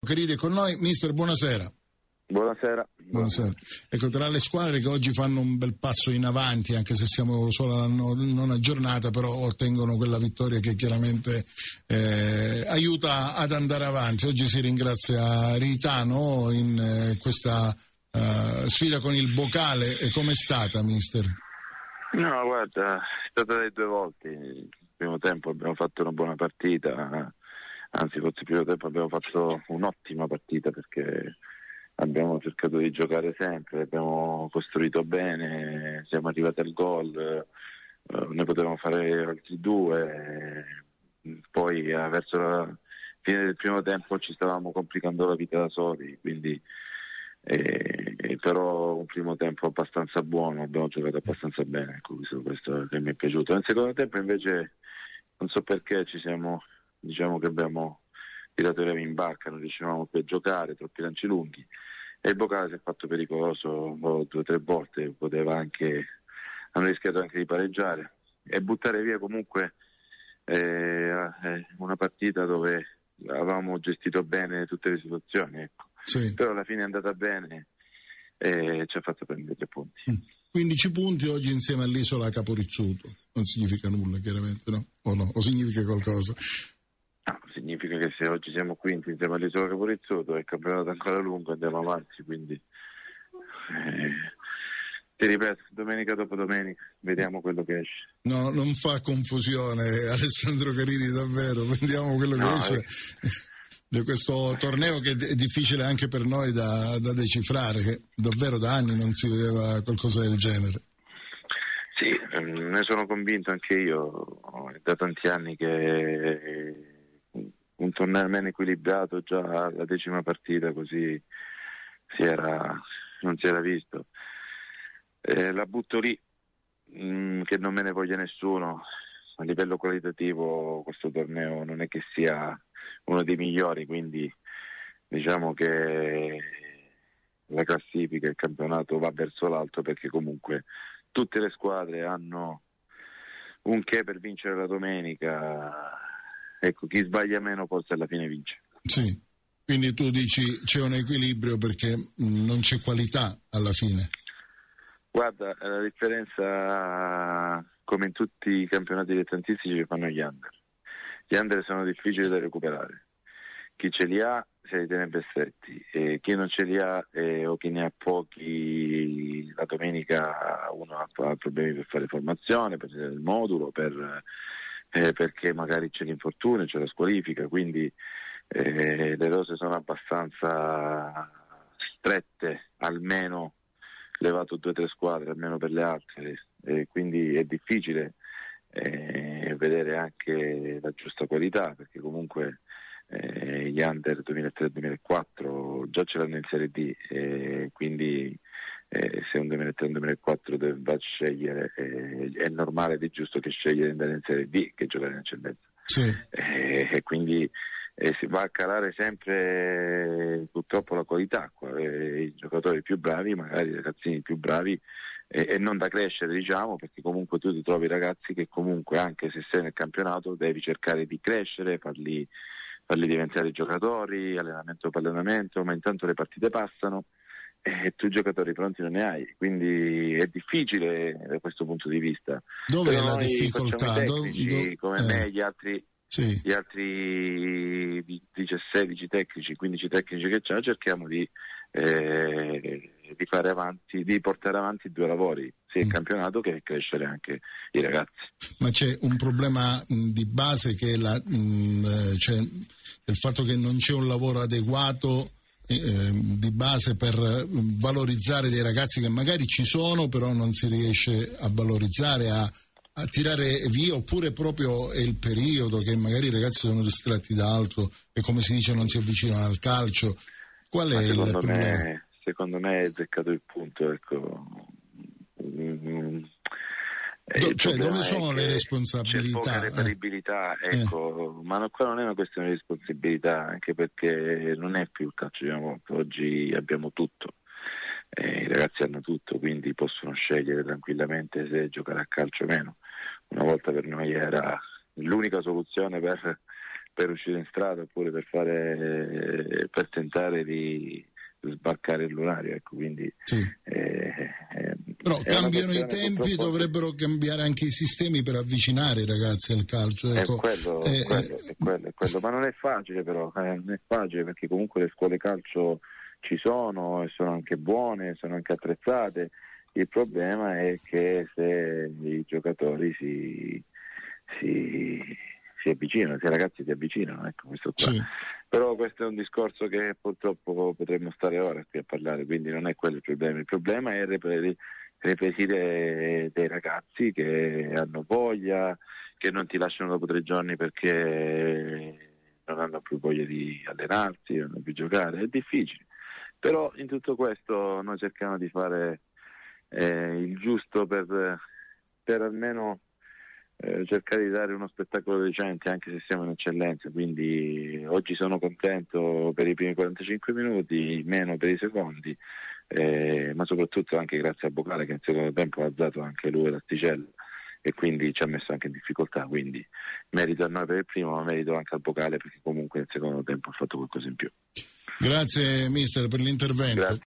Caridi è con noi. Mister, buonasera. Buonasera. Buonasera. Ecco, tra le squadre che oggi fanno un bel passo in avanti, anche se siamo solo alla nona giornata, però ottengono quella vittoria che chiaramente eh, aiuta ad andare avanti. Oggi si ringrazia Ritano in eh, questa uh, sfida con il Bocale. E com'è stata, mister? No, guarda, è stata delle due volte. Il primo tempo abbiamo fatto una buona partita, anzi forse il primo tempo abbiamo fatto un'ottima partita perché abbiamo cercato di giocare sempre, abbiamo costruito bene, siamo arrivati al gol, eh, ne potevamo fare altri due, poi eh, verso la fine del primo tempo ci stavamo complicando la vita da soli, quindi eh, però un primo tempo abbastanza buono, abbiamo giocato abbastanza bene, ecco, questo, questo che mi è piaciuto. Nel secondo tempo invece non so perché ci siamo, diciamo che abbiamo tirato i remi in barca, non riuscivamo più a giocare, troppi lanci lunghi e il Bocale si è fatto pericoloso due o tre volte, poteva anche, hanno rischiato anche di pareggiare e buttare via comunque eh, eh, una partita dove avevamo gestito bene tutte le situazioni, ecco. sì. però alla fine è andata bene e ci ha fatto prendere tre punti. 15 mm. punti oggi insieme all'isola Caporizzuto, non significa nulla chiaramente, no? O no? O significa qualcosa? Significa che se oggi siamo quinti insieme all'isola Caporizzuto e il campionato è ancora lungo andiamo avanti, quindi eh, ti ripeto, domenica dopo domenica vediamo quello che esce. No, non fa confusione Alessandro Carini davvero, vediamo quello che no, esce. Eh. Di questo torneo che è difficile anche per noi da, da decifrare, che davvero da anni non si vedeva qualcosa del genere. Sì, mm, ne sono convinto anche io, è da tanti anni che un torneo almeno equilibrato già alla decima partita così si era, non si era visto. Eh, la butto lì, mh, mm, che non me ne voglia nessuno, a livello qualitativo questo torneo non è che sia uno dei migliori, quindi diciamo che la classifica, il campionato va verso l'alto perché comunque tutte le squadre hanno un che per vincere la domenica ecco, chi sbaglia meno forse alla fine vince. Sì, quindi tu dici c'è un equilibrio perché mm, non c'è qualità alla fine. Guarda, la differenza, come in tutti i campionati dilettantistici, che fanno gli under. Gli under sono difficili da recuperare. Chi ce li ha se li tiene ben stretti e chi non ce li ha eh, o chi ne ha pochi la domenica uno ha, ha problemi per fare formazione, per il modulo, per eh, perché magari c'è l'infortunio, c'è la squalifica, quindi eh, le rose sono abbastanza strette, almeno levato due o tre squadre, almeno per le altre, e quindi è difficile eh, vedere anche la giusta qualità, perché comunque eh, gli under 2003-2004 già ce l'hanno in Serie D, quindi eh, se un 2003-2004 va a scegliere eh, è normale ed è giusto che sceglie di andare in Serie D che giocare in eccellenza sì. eh, e quindi eh, si va a calare sempre purtroppo la qualità eh, i giocatori più bravi magari i ragazzini più bravi e non da crescere diciamo perché comunque tu ti trovi ragazzi che comunque anche se sei nel campionato devi cercare di crescere farli, farli diventare giocatori allenamento per allenamento ma intanto le partite passano e tu giocatori pronti non ne hai, quindi è difficile da questo punto di vista. Dove è la difficoltà? Tecnici, Do... come eh. me, gli altri, sì. gli altri 16 tecnici, 15 tecnici che c'è, cerchiamo di, eh, di, fare avanti, di portare avanti due lavori, sia il mm. campionato che crescere anche i ragazzi. Ma c'è un problema mh, di base che è la, mh, cioè, il fatto che non c'è un lavoro adeguato eh, di base per mm, valorizzare dei ragazzi che magari ci sono, però non si riesce a valorizzare, a, a tirare via, oppure proprio è il periodo che magari i ragazzi sono distratti da altro e come si dice non si avvicinano al calcio. Qual è il problema? Me, secondo me è zeccato il punto, ecco. Mm, Do, cioè, dove sono le responsabilità? C'è poca reperibilità, eh. ecco, eh. ma qua non è una questione di responsabilità, anche perché non è più il calcio di una volta, oggi abbiamo tutto, eh, i ragazzi hanno tutto, quindi possono scegliere tranquillamente se giocare a calcio o meno. Una volta per noi era l'unica soluzione per, per uscire in strada oppure per, fare, per tentare di sbarcare il lunario. Ecco, quindi, sì. eh, eh, Però cambiano i tempi, dovrebbero cambiare anche i sistemi per avvicinare i ragazzi al calcio. Ecco. È, quello, eh, quello, è, quello, è quello, ma non è facile però, eh, non è facile perché comunque le scuole calcio ci sono e sono anche buone, sono anche attrezzate. Il problema è che se i giocatori si, si, si avvicinano, se i ragazzi si avvicinano, ecco questo qua. Sì. Però questo è un discorso che purtroppo potremmo stare ora qui a parlare, quindi non è quello il problema. Il problema è reperire dei ragazzi che hanno voglia, che non ti lasciano dopo tre giorni perché non hanno più voglia di allenarsi, non hanno più giocare, è difficile. Però in tutto questo noi cerchiamo di fare eh, il giusto per, per almeno eh, cercare di dare uno spettacolo decente anche se siamo in eccellenza, quindi oggi sono contento per i primi 45 minuti, meno per i secondi, eh, ma soprattutto anche grazie a Bocale che in secondo tempo ha alzato anche lui l'asticella e quindi ci ha messo anche in difficoltà, quindi merito a noi per il primo, ma merito anche al Bocale perché comunque nel secondo tempo ha fatto qualcosa in più. Grazie mister per l'intervento. Grazie.